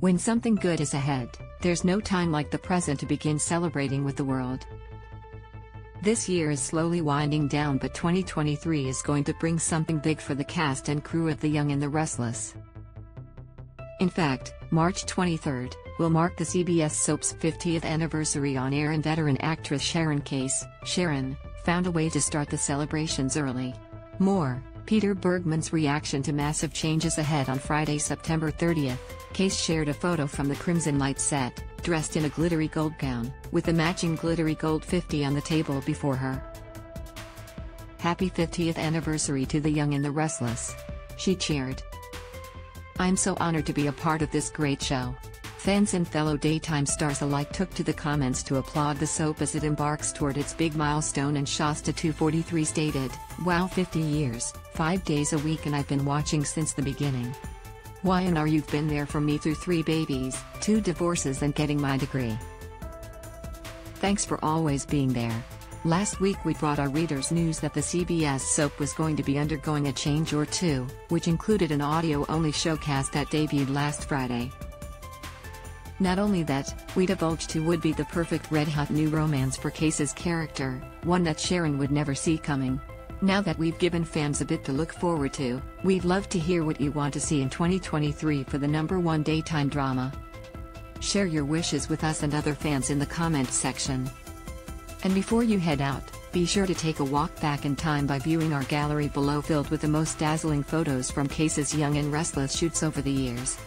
When something good is ahead, there's no time like the present to begin celebrating with the world. This year is slowly winding down, but 2023 is going to bring something big for the cast and crew of The Young and the Restless. In fact, March 23rd will mark the CBS soap's 50th anniversary on air, and veteran actress Sharon Case, Sharon, found a way to start the celebrations early. More, Peter Bergman's reaction to massive changes ahead on Friday, September 30th. Case shared a photo from the Crimson Light set, dressed in a glittery gold gown, with a matching glittery gold 50 on the table before her. Happy 50th anniversary to the young and the restless. She cheered. I'm so honored to be a part of this great show. Fans and fellow daytime stars alike took to the comments to applaud the soap as it embarks toward its big milestone and Shasta 243 stated, Wow 50 years, 5 days a week and I've been watching since the beginning. Y&R you've been there for me through 3 babies, 2 divorces and getting my degree. Thanks for always being there. Last week we brought our readers news that the CBS soap was going to be undergoing a change or two, which included an audio-only showcast that debuted last Friday. Not only that, we divulged who would be the perfect red-hot new romance for Case's character, one that Sharon would never see coming. Now that we've given fans a bit to look forward to, we'd love to hear what you want to see in 2023 for the number one daytime drama. Share your wishes with us and other fans in the comments section. And before you head out, be sure to take a walk back in time by viewing our gallery below filled with the most dazzling photos from Case's young and restless shoots over the years.